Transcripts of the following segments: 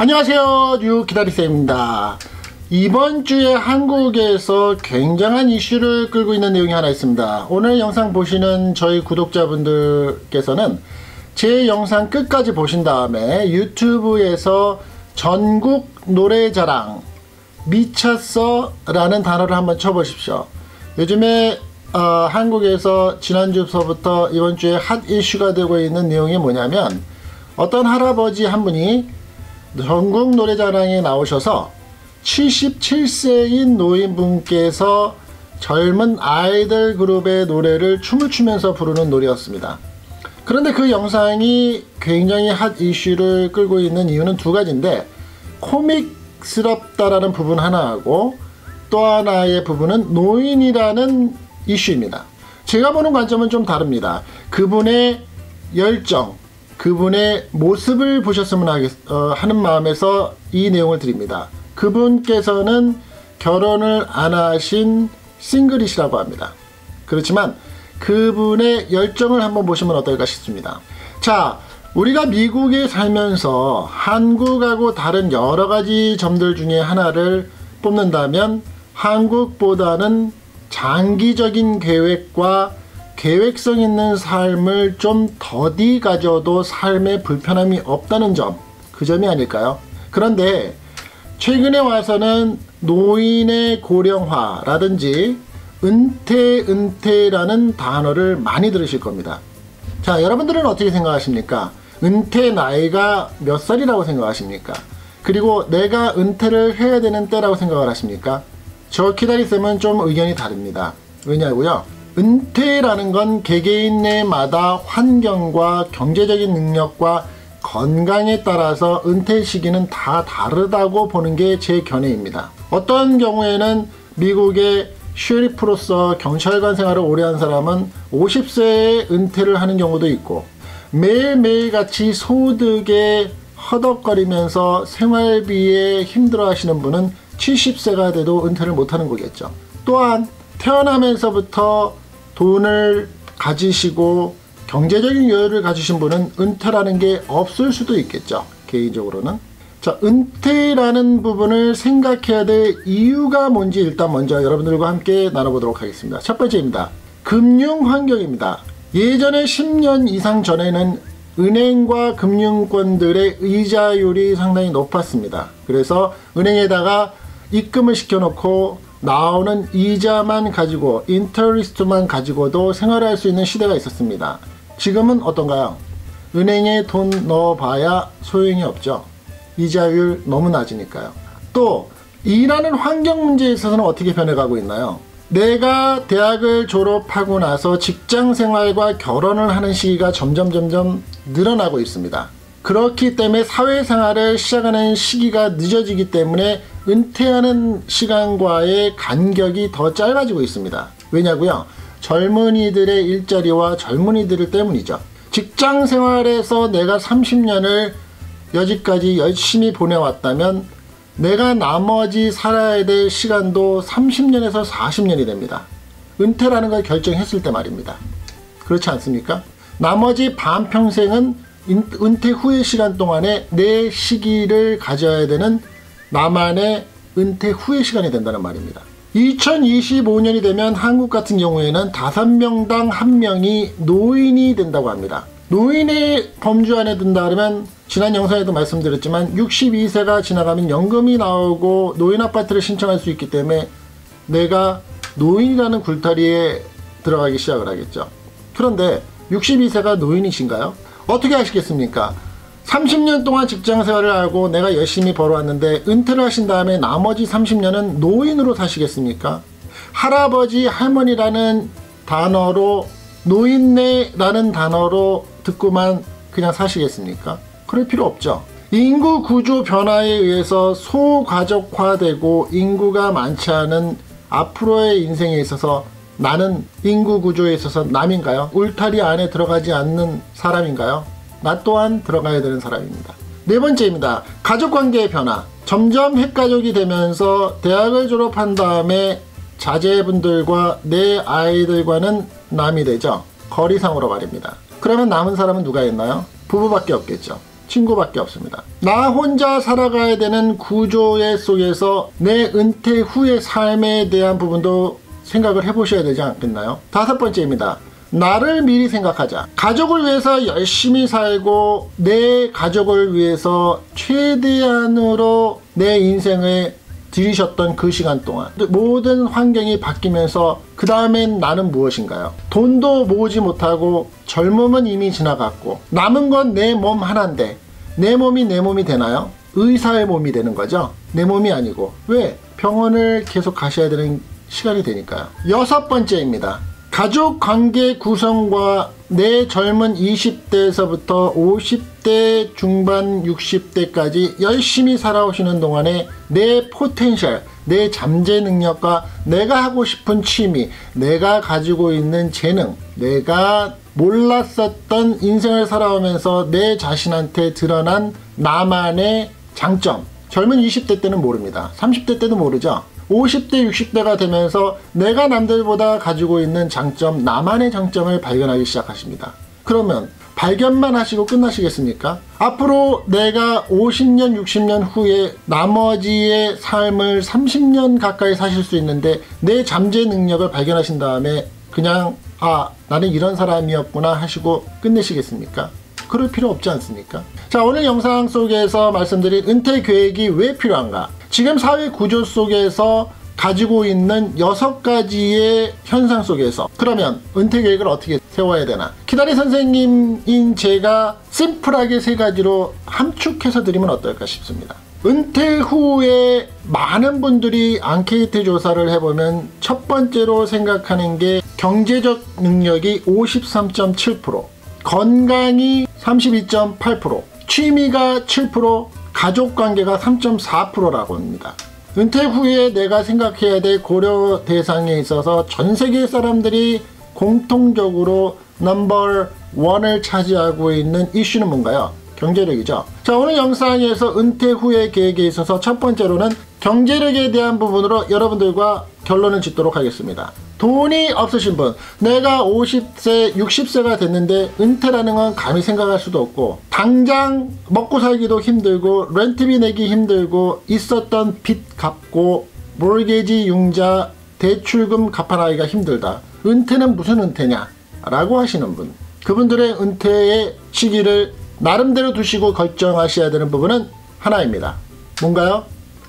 안녕하세요. 뉴기다리쌤입니다. 이번 주에 한국에서 굉장한 이슈를 끌고 있는 내용이 하나 있습니다. 오늘 영상 보시는 저희 구독자분들께서는 제 영상 끝까지 보신 다음에 유튜브에서 전국 노래자랑 미쳤어 라는 단어를 한번 쳐보십시오. 요즘에 어, 한국에서 지난주부터 이번 주에 핫 이슈가 되고 있는 내용이 뭐냐면 어떤 할아버지 한 분이 전국 노래자랑에 나오셔서 77세인 노인분께서 젊은 아이들 그룹의 노래를 춤을 추면서 부르는 노래였습니다. 그런데 그 영상이 굉장히 핫 이슈를 끌고 있는 이유는 두 가지인데 코믹스럽다라는 부분 하나하고 또 하나의 부분은 노인이라는 이슈입니다. 제가 보는 관점은 좀 다릅니다. 그분의 열정, 그분의 모습을 보셨으면 하겠, 어, 하는 마음에서 이 내용을 드립니다. 그분께서는 결혼을 안 하신 싱글이시라고 합니다. 그렇지만 그분의 열정을 한번 보시면 어떨까 싶습니다. 자, 우리가 미국에 살면서 한국하고 다른 여러 가지 점들 중에 하나를 뽑는다면 한국보다는 장기적인 계획과 계획성 있는 삶을 좀 더디 가져도 삶에 불편함이 없다는 점, 그 점이 아닐까요? 그런데 최근에 와서는 노인의 고령화라든지 은퇴, 은퇴라는 단어를 많이 들으실 겁니다. 자, 여러분들은 어떻게 생각하십니까? 은퇴 나이가 몇 살이라고 생각하십니까? 그리고 내가 은퇴를 해야 되는 때라고 생각을 하십니까? 저 키다리쌤은 좀 의견이 다릅니다. 왜냐고요? 은퇴라는 건 개개인마다 환경과 경제적인 능력과 건강에 따라서 은퇴 시기는 다 다르다고 보는 게 제 견해입니다. 어떤 경우에는 미국의 쉐리프로서 경찰관 생활을 오래 한 사람은 50세에 은퇴를 하는 경우도 있고 매일매일 같이 소득에 허덕거리면서 생활비에 힘들어 하시는 분은 70세가 돼도 은퇴를 못하는 거겠죠. 또한 태어나면서부터 돈을 가지시고 경제적인 여유를 가지신 분은 은퇴라는 게 없을 수도 있겠죠. 개인적으로는. 자, 은퇴라는 부분을 생각해야 될 이유가 뭔지 일단 먼저 여러분들과 함께 나눠보도록 하겠습니다. 첫 번째입니다. 금융 환경입니다. 예전에 10년 이상 전에는 은행과 금융권들의 이자율이 상당히 높았습니다. 그래서 은행에다가 입금을 시켜놓고 나오는 이자만 가지고 인터리스트만 가지고도 생활할 수 있는 시대가 있었습니다. 지금은 어떤가요? 은행에 돈 넣어봐야 소용이 없죠. 이자율 너무 낮으니까요. 또 일하는 환경 문제에 있어서는 어떻게 변해가고 있나요? 내가 대학을 졸업하고 나서 직장 생활과 결혼을 하는 시기가 점점 점점 늘어나고 있습니다. 그렇기 때문에 사회생활을 시작하는 시기가 늦어지기 때문에 은퇴하는 시간과의 간격이 더 짧아지고 있습니다. 왜냐고요? 젊은이들의 일자리와 젊은이들 때문이죠. 직장 생활에서 내가 30년을 여지까지 열심히 보내왔다면 내가 나머지 살아야 될 시간도 30년에서 40년이 됩니다. 은퇴라는 걸 결정했을 때 말입니다. 그렇지 않습니까? 나머지 반평생은 은퇴 후의 시간 동안에 내 시기를 가져야 되는 나만의 은퇴 후의 시간이 된다는 말입니다. 2025년이 되면 한국 같은 경우에는 5명당 1명이 노인이 된다고 합니다. 노인의 범주 안에 든다 그러면 지난 영상에도 말씀드렸지만 62세가 지나가면 연금이 나오고 노인 아파트를 신청할 수 있기 때문에 내가 노인이라는 굴다리에 들어가기 시작을 하겠죠. 그런데 62세가 노인이신가요? 어떻게 하시겠습니까? 30년 동안 직장 생활을 하고 내가 열심히 벌어왔는데 은퇴를 하신 다음에 나머지 30년은 노인으로 사시겠습니까? 할아버지, 할머니라는 단어로 노인네라는 단어로 듣고만 그냥 사시겠습니까? 그럴 필요 없죠. 인구 구조 변화에 의해서 소가족화되고 인구가 많지 않은 앞으로의 인생에 있어서 나는 인구 구조에 있어서 남인가요? 울타리 안에 들어가지 않는 사람인가요? 나 또한 들어가야 되는 사람입니다. 네 번째입니다. 가족관계의 변화. 점점 핵가족이 되면서 대학을 졸업한 다음에 자제분들과 내 아이들과는 남이 되죠. 거리상으로 말입니다. 그러면 남은 사람은 누가 있나요? 부부밖에 없겠죠. 친구밖에 없습니다. 나 혼자 살아가야 되는 구조의 속에서 내 은퇴 후의 삶에 대한 부분도 생각을 해보셔야 되지 않겠나요? 다섯 번째입니다. 나를 미리 생각하자. 가족을 위해서 열심히 살고 내 가족을 위해서 최대한으로 내 인생을 들이셨던 그 시간 동안 모든 환경이 바뀌면서 그 다음엔 나는 무엇인가요? 돈도 모으지 못하고 젊음은 이미 지나갔고 남은 건 내 몸 하나인데 내 몸이 내 몸이 되나요? 의사의 몸이 되는 거죠. 내 몸이 아니고 왜? 병원을 계속 가셔야 되는 시간이 되니까요. 여섯 번째입니다. 가족 관계 구성과 내 젊은 20대에서부터 50대 중반 60대까지 열심히 살아오시는 동안에 내 potential, 내 잠재 능력과 내가 하고 싶은 취미, 내가 가지고 있는 재능, 내가 몰랐었던 인생을 살아오면서 내 자신한테 드러난 나만의 장점. 젊은 20대 때는 모릅니다. 30대 때도 모르죠. 50대, 60대가 되면서 내가 남들보다 가지고 있는 장점, 나만의 장점을 발견하기 시작하십니다. 그러면 발견만 하시고 끝나시겠습니까? 앞으로 내가 50년, 60년 후에 나머지의 삶을 30년 가까이 사실 수 있는데 내 잠재 능력을 발견하신 다음에 그냥 아, 나는 이런 사람이었구나 하시고 끝내시겠습니까? 그럴 필요 없지 않습니까? 자, 오늘 영상 속에서 말씀드린 은퇴 계획이 왜 필요한가? 지금 사회 구조 속에서 가지고 있는 여섯 가지의 현상 속에서 그러면 은퇴 계획을 어떻게 세워야 되나? 기다리 선생님인 제가 심플하게 세 가지로 함축해서 드리면 어떨까 싶습니다. 은퇴 후에 많은 분들이 앙케이트 조사를 해보면 첫 번째로 생각하는 게 경제적 능력이 53.7% 건강이 32.8% 취미가 7% 가족관계가 3.4%라고 합니다. 은퇴 후에 내가 생각해야 될 고려 대상에 있어서 전 세계 사람들이 공통적으로 넘버 원을 차지하고 있는 이슈는 뭔가요? 경제력이죠. 자, 오늘 영상에서 은퇴 후의 계획에 있어서 첫 번째로는 경제력에 대한 부분으로 여러분들과 결론을 짓도록 하겠습니다. 돈이 없으신 분, 내가 50세, 60세가 됐는데 은퇴라는 건 감히 생각할 수도 없고 당장 먹고 살기도 힘들고 렌트비 내기 힘들고 있었던 빚 갚고 몰게지 융자 대출금 갚아나기가 힘들다. 은퇴는 무슨 은퇴냐? 라고 하시는 분. 그분들의 은퇴의 시기를 나름대로 두시고 결정하셔야 되는 부분은 하나입니다. 뭔가요?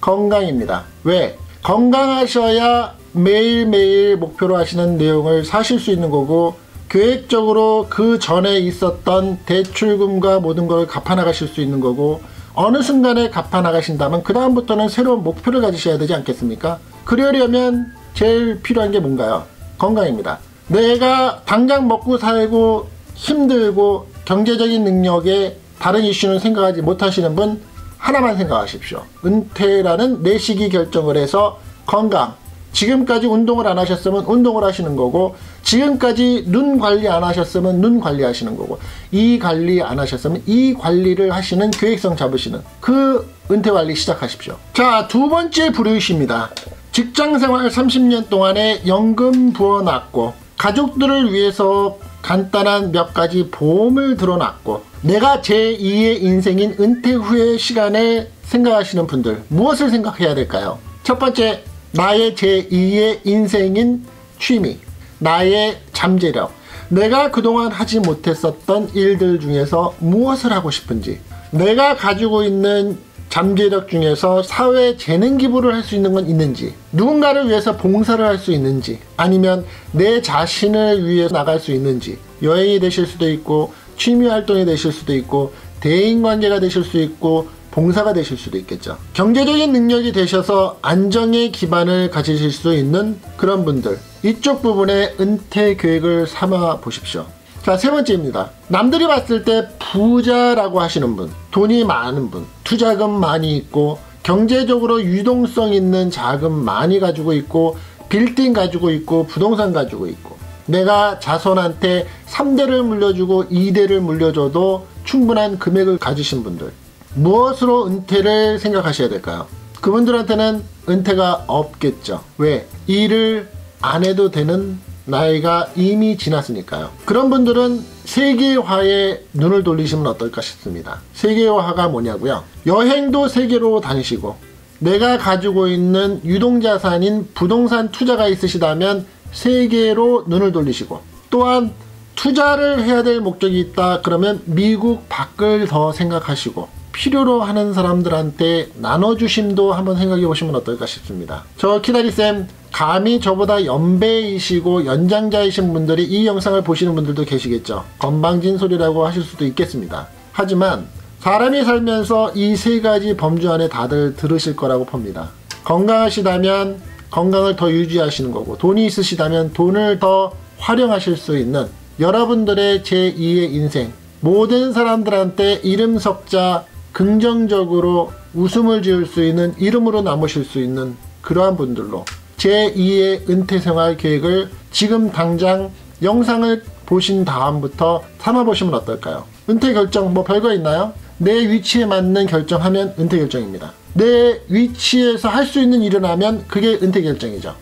건강입니다. 왜? 건강하셔야 매일매일 목표로 하시는 내용을 사실 수 있는 거고 계획적으로 그 전에 있었던 대출금과 모든 걸 갚아나가실 수 있는 거고 어느 순간에 갚아나가신다면 그 다음부터는 새로운 목표를 가지셔야 되지 않겠습니까? 그러려면 제일 필요한 게 뭔가요? 건강입니다. 내가 당장 먹고 살고 힘들고 경제적인 능력에 다른 이슈는 생각하지 못하시는 분 하나만 생각하십시오. 은퇴라는 내시기 결정을 해서 건강, 지금까지 운동을 안 하셨으면 운동을 하시는 거고 지금까지 눈 관리 안 하셨으면 눈 관리 하시는 거고 이 관리 안 하셨으면 이 관리를 하시는 계획성 잡으시는 그 은퇴 관리 시작하십시오. 자, 두 번째 불우이십니다. 직장 생활 30년 동안에 연금 부어놨고 가족들을 위해서 간단한 몇 가지 보험을 들어놨고 내가 제2의 인생인 은퇴 후의 시간을 생각하시는 분들 무엇을 생각해야 될까요? 첫 번째 나의 제2의 인생인 취미, 나의 잠재력, 내가 그동안 하지 못했었던 일들 중에서 무엇을 하고 싶은지, 내가 가지고 있는 잠재력 중에서 사회 재능 기부를 할 수 있는 건 있는지, 누군가를 위해서 봉사를 할 수 있는지, 아니면 내 자신을 위해 나갈 수 있는지, 여행이 되실 수도 있고, 취미 활동이 되실 수도 있고, 대인 관계가 되실 수 있고, 봉사가 되실 수도 있겠죠. 경제적인 능력이 되셔서 안정의 기반을 가지실 수 있는 그런 분들 이쪽 부분에 은퇴 계획을 삼아 보십시오. 자, 세 번째입니다. 남들이 봤을 때 부자라고 하시는 분, 돈이 많은 분, 투자금 많이 있고 경제적으로 유동성 있는 자금 많이 가지고 있고 빌딩 가지고 있고 부동산 가지고 있고 내가 자손한테 3대를 물려주고 2대를 물려줘도 충분한 금액을 가지신 분들 무엇으로 은퇴를 생각하셔야 될까요? 그분들한테는 은퇴가 없겠죠. 왜? 일을 안 해도 되는 나이가 이미 지났으니까요. 그런 분들은 세계화에 눈을 돌리시면 어떨까 싶습니다. 세계화가 뭐냐고요? 여행도 세계로 다니시고 내가 가지고 있는 유동자산인 부동산 투자가 있으시다면 세계로 눈을 돌리시고 또한 투자를 해야 될 목적이 있다 그러면 미국 밖을 더 생각하시고 필요로 하는 사람들한테 나눠주심도 한번 생각해 보시면 어떨까 싶습니다. 저 키다리쌤 감히 저보다 연배이시고 연장자이신 분들이 이 영상을 보시는 분들도 계시겠죠. 건방진 소리라고 하실 수도 있겠습니다. 하지만 사람이 살면서 이 세 가지 범주 안에 다들 들으실 거라고 봅니다. 건강하시다면 건강을 더 유지하시는 거고 돈이 있으시다면 돈을 더 활용하실 수 있는 여러분들의 제2의 인생 모든 사람들한테 이름 석자 긍정적으로 웃음을 지을 수 있는 이름으로 남으실 수 있는 그러한 분들로 제2의 은퇴 생활 계획을 지금 당장 영상을 보신 다음부터 삼아보시면 어떨까요? 은퇴 결정 뭐 별거 있나요? 내 위치에 맞는 결정하면 은퇴 결정입니다. 내 위치에서 할 수 있는 일을 하면 그게 은퇴 결정이죠.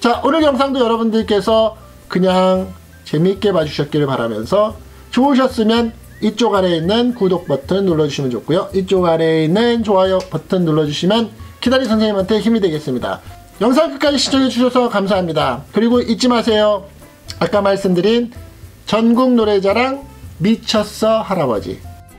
자, 오늘 영상도 여러분들께서 그냥 재미있게 봐주셨기를 바라면서 좋으셨으면 이쪽 아래에 있는 구독 버튼 눌러주시면 좋고요. 이쪽 아래에 있는 좋아요 버튼 눌러주시면 키다리 선생님한테 힘이 되겠습니다. 영상 끝까지 시청해주셔서 감사합니다. 그리고 잊지 마세요. 아까 말씀드린 전국 노래자랑 미쳤어 할아버지